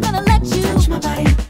never gonna let you touch my body.